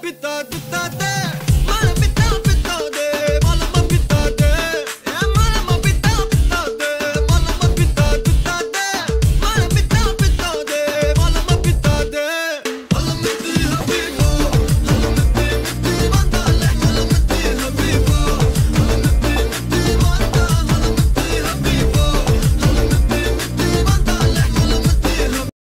pitado, tá